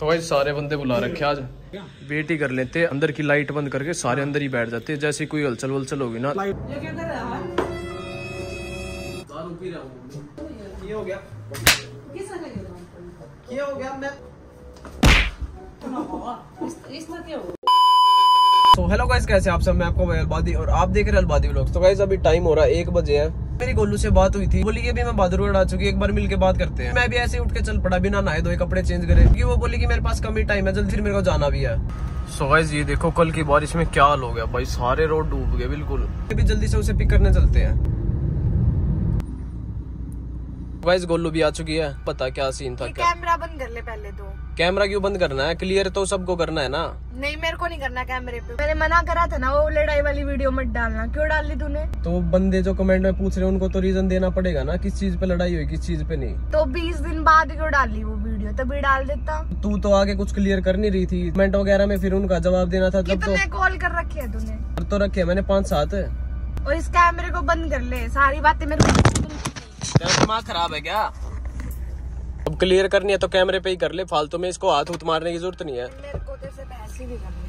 तो भाई सारे बंदे बुला रखे आज। वेट ही कर लेते अंदर की लाइट बंद करके सारे अंदर ही बैठ जाते जैसे कोई हलचल वलचल होगी ना। ये हो? गया। ये हो गया मैं तो हेलो गाइस कैसे आप सब? मैं आपको अलबादी और आप देख रहे हैं अलबादी व्लॉग्स तो गाइस अभी टाइम हो रहा है एक बजे है। मेरी गोलू से बात हुई थी। बोली कि अभी मैं बहादुरगढ़ आ चुकी एक बार मिल के बात करते हैं। मैं भी ऐसे उठ के चल पड़ा बिना नहाए धोए कपड़े चेंज करे। क्योंकि वो बोली कि मेरे पास कम ही टाइम है जल्दी फिर मेरे को जाना भी है। सो गाइस ये देखो कल की बारिश में क्या हाल हो गया? भाई सारे रोड डूब गए बिल्कुल। अभी जल्दी से उसे पिक करने चलते हैं। गाइस गोलू भी आ चुकी है पता क्या सीन था क्या? कैमरा बंद कर ले पहले तो। कैमरा क्यों बंद करना है? क्लियर तो सबको करना है ना? नहीं मेरे को नहीं करना कैमरे पे। मैंने मना करा था ना वो लड़ाई वाली वीडियो मत डालना। क्यों डाल ली तूने? तो बंदे जो कमेंट में पूछ रहे हैं उनको तो रीजन देना पड़ेगा ना किस चीज़ पे लड़ाई हुई किस चीज़ पे नहीं। तो बीस दिन बाद क्यों डाली वो वीडियो तभी डाल देता। तू तो आगे कुछ क्लियर कर नहीं रही थी। कमेंट वगैरह में फिर उनका जवाब देना था तब तो कॉल कर रखे है तूने? तो रखे मैंने पाँच सात और इस कैमरे को बंद कर ले सारी बातें मेरे को तेरा दिमाग खराब है क्या? अब क्लियर करनी है तो कैमरे पे ही कर ले फालतू में इसको हाथ उत मारने की ज़रूरत नहीं है। मेरे को तेरे से बहस नहीं करनी।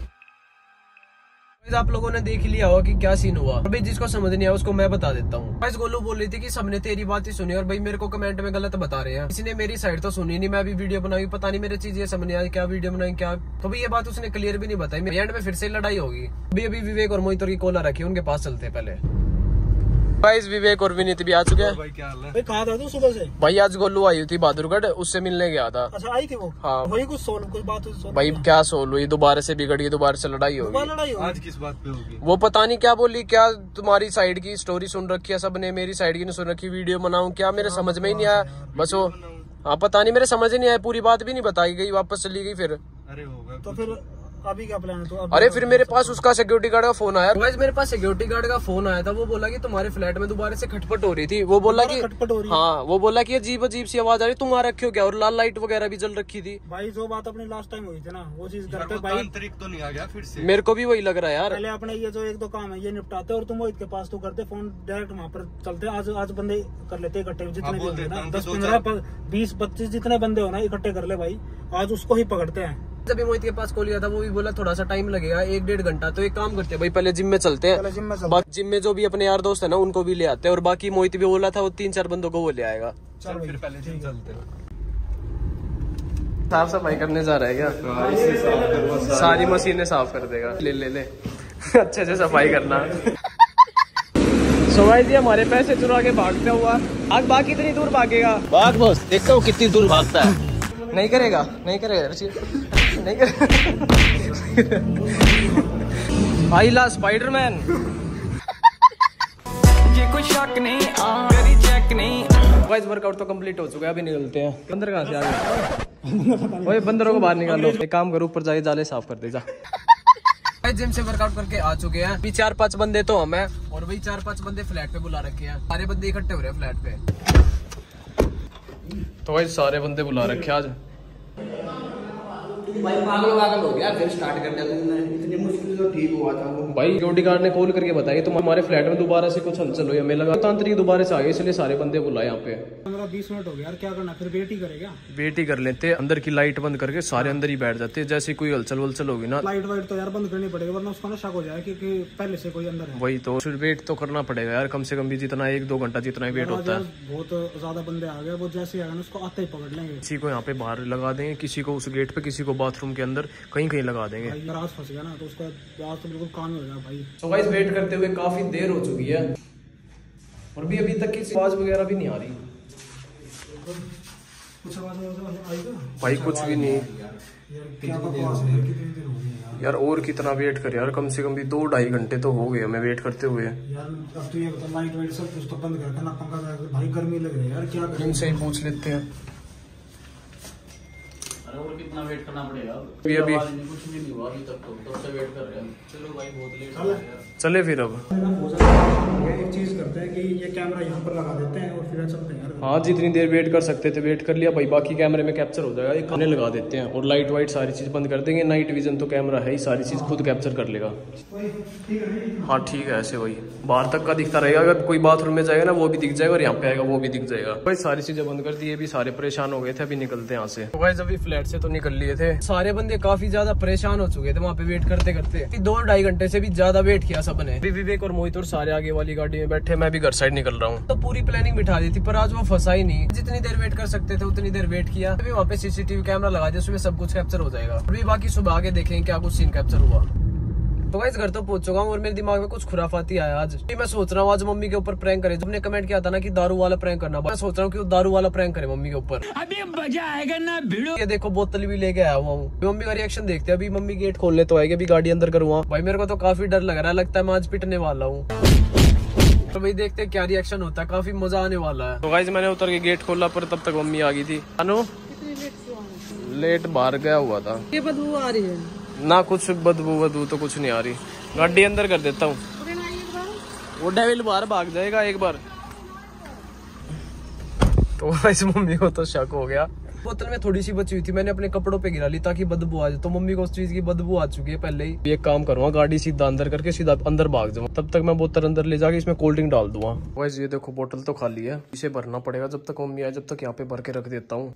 Guys, आप लोगों ने देख लिया होगा कि क्या सीन हुआ। अभी जिसको समझ नहीं आया उसको मैं बता देता हूँ। भाई गोलू बोल रही थी कि सबने तेरी बात ही सुनी और भाई मेरे को कमेंट में गलत बता रहे हैं। किसी ने मेरी साइड तो सुनी नहीं मैं अभी वीडियो बनाई पता नहीं मेरे चीज़ ये समझ नहीं आई क्या वीडियो बनाई क्या तो भाई ये बात उसने क्लियर भी नहीं बताई। मेरे एंड में फिर से लड़ाई होगी। अभी अभी विवेक और मोहित की कोला रखी उनके पास चलते पहले। भाई विवेक और विनीत भी आ चुके हैं। भाई क्या हाल है? भाई कहाँ था तू सुबह से? भाई आज गोलू आई थी बहादुरगढ़ उससे मिलने गया था। अच्छा आई थी वो? हाँ। वही कुछ सोल कुछ बात भाई क्या। सोल हुई? दोबारा से बिगड़ गई दोबारा से लड़ाई होगी लड़ाई आज किस बात पे होगी? वो पता नहीं क्या बोली क्या तुम्हारी साइड की स्टोरी सुन रखी है सबने मेरी साइड की नहीं सुन रखी वीडियो बनाऊँ क्या? मेरे समझ में ही नहीं आया। बस वो हाँ पता नहीं मेरे समझ ही नहीं आया पूरी बात भी नहीं बताई गई वापस चली गई फिर। अरे होगा तो फिर अभी क्या प्लान है? तो अरे फिर मेरे पास उसका सिक्योरिटी गार्ड का फ़ोन आया। मेरे पास सिक्योरिटी गार्ड का फ़ोन आया था वो बोला कि तुम्हारे फ्लैट में दोबारा से खटपट हो रही थी। वो बोला कि खटपट हो रही हाँ। वो बोला कि अजीब अजीब सी आवाज़ आ रही तुम आ रखे हो क्या? और लाल लाइट वगैरह भी जल रखी थी। भाई जो बात अपनी लास्ट टाइम हुई थी ना वो चीज़ करते भाई तो नहीं आ गया फिर से। मेरे को भी वही लग रहा है यार। पहले अपने ये जो एक दो काम है ये निपटाते और तुम मोहित के पास तो करते फ़ोन डायरेक्ट वहाँ पर चलते आज आज बंदे कर लेते इकट्ठे जितने हाँ, भी ना दस पंद्रह बीस पच्चीस जितने बंदे हो ना इकट्ठे कर ले भाई। आज उसको ही पकड़ते हैं। जब भी मोहित के पास कॉल किया था वो भी बोला थोड़ा सा टाइम लगेगा एक डेढ़ घंटा। तो एक काम करते हैं भाई पहले जिम में चलते हैं। जिम में चलते बाकी जिम में जो भी अपने यार दोस्त है ना उनको भी ले आते हैं। और बाकी मोहित भी बोला था वो तीन चार बंदों को वो ले आएगा। चल फिर पहले दिन चलते साफ़ सफ़ाई करने जा रहा है क्या? सारी मशीनें साफ़ कर देगा। ले ले ले। अच्छे से सफ़ाई करना। सुभाई जी हमारे पैसे चुरा के भागते हुआ। आग बाकी कितनी दूर भागेगा? बाघ बॉस देखो कितनी दूर भागता है। नहीं करेगा नहीं करेगा। नहीं करेगा आइला स्पाइडरमैन ये कोई शक नहीं आ, मेरी चेक नहीं गाइस वर्कआउट तो कंप्लीट हो चुका है अभी निकलते हैं। बंदर कहाँ से आ गए? ओए बंदरों को बाहर निकालो। एक काम करो ऊपर जाके जाले साफ़ कर दे जा। जिम से वर्कआउट करके आ चुके हैं। अभी चार पाँच बंदे तो हम हैं और वही चार पाँच बंदे फ्लैट पे बुला रखे हैं। सारे बंदे इकट्ठे हो रहे हैं फ्लैट पे। तो भाई सारे बंदे बुला रखे आज। भाई पागल पागल हो गया फिर स्टार्ट कर दिया तुमने। इतनी मुश्किल तो ठीक हुआ था वो। भाई सिक्योरिटी गार्ड ने कॉल करके बताया तुम हमारे फ्लैट में दोबारा से कुछ हलचल हो या मेला लगा तांत्रिक दोबारा से आ गए इसलिए सारे बंदे बुलाए यहाँ पे। पंद्रह बीस मिनट हो गया क्या करना फिर वेट ही करेगा? वेट ही कर लेते अंदर की लाइट बंद करके सारे अंदर ही बैठ जाते हैं जैसे कोई हलचल वलचल होगी ना। लाइट वाइट तो यार बंद करनी पड़ेगी वरना उसका ना शक हो जाए क्योंकि पहले से कोई अंदर है। वही तो फिर वेट तो करना पड़ेगा यार कम से कम भी जितना एक दो घंटा जितना ही वेट होता है। बहुत ज़्यादा बंदे आ गए वो जैसे ही आएगा ना उसको आते ही पकड़ लेंगे। किसी को यहाँ पे बाहर लगा देंगे किसी को उस गेट पे किसी को बाथरूम के अंदर कहीं कहीं लगा देंगे। भाई फंस गया ना तो उसका आज तो बिल्कुल काम हो जाएगा भाई। तो गाइस वेट करते हुए काफ़ी देर हो चुकी है। और भी अभी तक किसी आवाज़ वगैरह भी नहीं आ रही। कुछ आवाज़ आवाज़ आएगा भाई कुछ भी नहीं। यार और कितना वेट कर यार कम से कम भी दो ढाई घंटे तो हो गए हमें वेट करते हुए। यार अब तो ये लाइट वाइट सब कुछ तो बंद करके ना पंखा भाई गर्मी लग रही है यार क्या करें? इनसे ही पूछ लेते हैं। और कितना वेट करना पड़ेगा? अभी अभी कुछ भी नहीं हुआ अभी तक तो। तब से वेट कर रहे हैं। चलो भाई बहुत लेट चले फिर अब। एक चीज़ करते हैं कि ये कैमरा यहाँ पर लगा देते हैं और फिर चलते हैं। हाँ जितनी देर वेट कर सकते थे वेट कर लिया, भाई, बाकी कैमरे में कैप्चर हो जाएगा। एक खाने लगा देते हैं और लाइट वाइट सारी चीज़ बंद कर देंगे। नाइट विजन तो कैमरा है ही, सारी चीज़ खुद कैप्चर कर लेगा। हाँ ठीक है, ऐसे वही। बाहर तक का दिखता रहेगा। अगर कोई बाथरूम में जाएगा ना, वो भी दिख जाएगा और यहाँ पे आएगा, वो भी दिख जाएगा। भाई, सारी चीज़ें बंद कर दी, ये भी सारे परेशान हो गए थे, अभी निकलते हैं यहाँ से। भाई अभी फ्लैट से तो निकल लिए थे। सारे बंदे काफ़ी ज़्यादा परेशान हो चुके थे, वहाँ पे वेट करते करते दो ढाई घंटे से भी ज़्यादा वेट किया सबने। विवेक और मोहित और सारे आगे वाली गाड़ी में बैठे मैं भी घर साइड निकल रहा हूँ। तो पूरी प्लानिंग बिठा दी थी पर आज वो फंसा ही नहीं। जितनी देर वेट कर सकते थे उतनी देर वेट किया। अभी वहाँ पे सीसीटीवी कैमरा लगा दिया उसमें सब कुछ कैप्चर हो जाएगा। अभी बाकी सुबह आगे देखेंगे क्या कुछ सीन कैप्चर हुआ। तो गाइस घर तो पहुँच चुका हूँ और मेरे दिमाग में कुछ खुराफाती आया आज। अभी मैं सोच रहा हूँ आज मम्मी के ऊपर प्रैंक करे। तुमने कमेंट किया था ना कि दारू वाला प्रैंक करना मैं सोच रहा हूँ कि वो दारू वाला प्रैंक करे मम्मी के ऊपर। अभी मज़ा आएगा ना भिड़ो। ये देखो बोतल भी लेके आया हुआ हूँ। मम्मी का रिएक्शन देखते हैं। अभी मम्मी गेट खोलने तो आएगी अभी गाड़ी अंदर करूँगा भाई मेरे को तो काफ़ी डर लग रहा है लगता है मैं आज पिटने वाला हूँ। तो भाई देखते हैं क्या रिएक्शन होता है। काफ़ी मज़ा आने वाला है। तो गाइज़ मैंने उतर के गेट खोला पर तब तक मम्मी आ गई थी। अनु? लेट बाहर गया हुआ था। ये बदबू आ रही है। ना कुछ बदबू बदबू तो कुछ नहीं आ रही। गाड़ी अंदर कर देता हूँ। वो डेविल बाहर भाग जाएगा एक बार। तो इस मम्मी को तो शक हो गया। बोतल में थोड़ी सी बची हुई थी, मैंने अपने कपड़ों पे गिरा ली ताकि बदबू आ जाए। तो मम्मी को उस चीज़ की बदबू आ चुकी है पहले ही। एक काम करूँगा, गाड़ी सीधा अंदर करके सीधा अंदर भाग जाऊँगा तब तक मैं बोतल अंदर ले जाके इसमें कोल्ड ड्रिंक डाल दूँगा। वैसे ये देखो बोतल तो खाली है। इसे भरना पड़ेगा जब तक मम्मी आए, जब तक यहाँ पे भर के रख देता हूँ।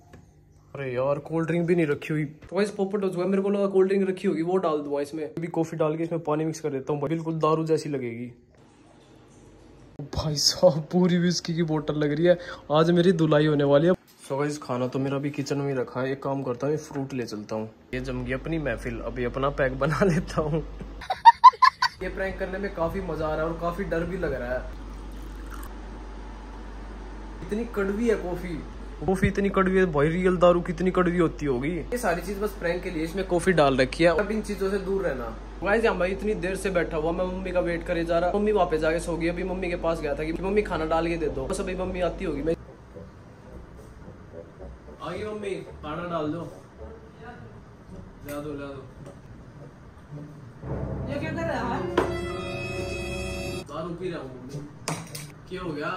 अरे यार कोल्ड ड्रिंक भी नहीं रखी हुई। तो वैसे पोपट हो चुका है, मेरे को लगा कोल्ड ड्रिंक रखी होगी, वो डाल दूँगा इसमें। अभी कॉफ़ी डाल के इसमें पानी मिक्स कर देता हूँ बिल्कुल दारू जैसी लगेगी। भाई साहब, पूरी विस्की की बोतल लग रही है। आज मेरी धुलाई होने वाली है। सो गाइस खाना तो मेरा भी किचन में रखा है। एक काम करता हूँ फ्रूट ले चलता हूँ। ये जम गई अपनी महफिल। अभी अपना पैक बना लेता हूँ। ये प्रैंक करने में काफ़ी मज़ा आ रहा है और काफ़ी डर भी लग रहा है। इतनी कड़वी है कॉफ़ी कॉफ़ी इतनी कड़वी है, भाई रियल दारू कितनी कड़वी होती होगी। ये सारी चीज़ बस प्रैंक के लिए इसमें कॉफ़ी डाल रखी है। अब इन चीज़ों से दूर रहना। गाइस यहाँ भाई इतनी देर से बैठा हुआ, मैं मम्मी का वेट करे जा रहा। मम्मी पे जाके सो गई। अभी मम्मी के पास गया था कि मम्मी खाना डाल के दे दो। बस अभी मम्मी आती होगी, मैं आइए मम्मी खाना डाल दो। ला दो ला दो। ये क्या कर रहा है? दारू पी रहा हूँ मम्मी। क्या हो गया?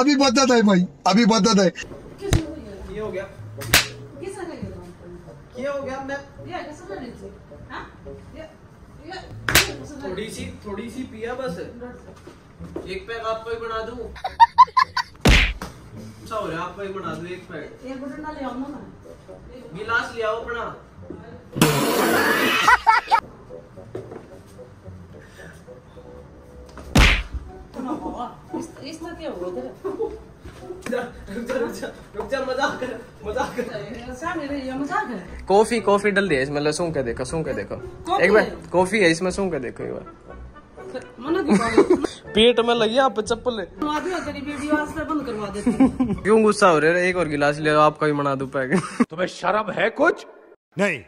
अभी बदत है भाई अभी बदत है? क्या हो गया। किया क्या हो? गया मैं। हाँ? ये ये थोड़ी सी थोड़ी सी पिया बस। एक पैक आपको ही बना दूँ। अच्छा हो रहा है आपको बना दूँ एक पैक। एक बटन डाले हम ना गिलास ले आओ अपना। इस क्या कॉफ़ी कॉफ़ी डल दिया इसमें सूंघ के देखो सूंघ के देखो। एक बार कॉफ़ी है इसमें सूंघ के देखो एक बार। पेट में लगी आप चप्पल। करवा दिया तेरी वीडियो आज से बंद करवा देती हूँ। क्यों गुस्सा हो रहे हो? एक और गिलास ले आओ आपका भी बना दूँ पैक। तुम्हें शर्म है कुछ? नहीं।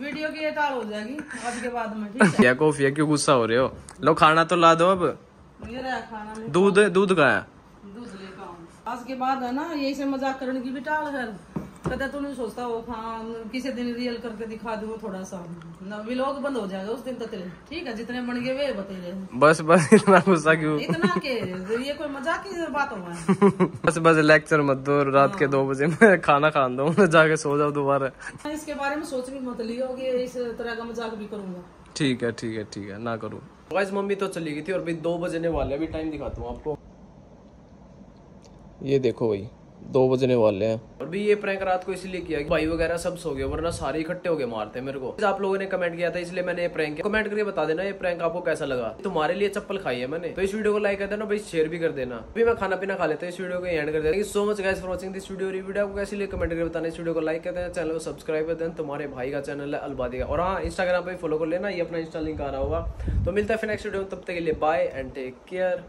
वीडियो की हो जाएगी आज के बाद में ठीक या कॉफ़ी है क्यों गुस्सा हो रहे हो? लो खाना तो ला दो अब। है ये रहा खाना में दूध दूध का है दूध लेकर आज के बाद है ना यही से मज़ाक करने की भी टाल है। कदा तू नहीं सोचता हो हाँ किसी दिन रियल करके दिखा दूँ थोड़ा सा। ना व्लॉग बंद हो जाएगा उस दिन तक ठीक है जितने बन गए वे बते रहे बस बस इतना गुस्सा क्यों? इतना के ये कोई मज़ाक की बात है। बस बस लेक्चर मत दो रात के दो बजे मैं खाना खा दो जाके सो जाओ दोबारा। इसके बारे में सोच भी मत लियो कि इस तरह का मज़ाक भी करूँगा। ठीक है ठीक है ठीक है ना करूँ। गाइस मम्मी तो चली गई थी और भाई दो बजने वाले हैं अभी टाइम दिखाता हूँ आपको। ये देखो भाई दो बजने वाले हैं। और भी ये प्रैंक रात को इसलिए किया कि भाई वगैरह सब सो गए, वरना सारे इकट्ठे हो गए मारते मेरे को। आप लोगों ने कमेंट किया था, इसलिए मैंने ये प्रैंक कमेंट करके बता देना ये प्रैंक आपको कैसा लगा। तुम्हारे लिए चप्पल खाई है मैंने। तो इस वीडियो को लाइक कर देना, भाई शेयर भी कर देना। अभी मैं खाना पीना खा लेता इस वीडियो को एंड कर देना so much guys for watching this video video आपको कैसी लिए कमेंट करके बताना। इस वीडियो को लाइक कर देना चैनल को सब्सक्राइब कर देना। तुम्हारे भाई का चैनल है अलबादी का। और हाँ इंस्टाग्राम पर फॉलो कर लेना, ये अपना इंस्टा लिंक आ रहा होगा। तो मिलता है फिर नेक्स्ट वीडियो में, तब तक के लिए बाय एंड टेक केयर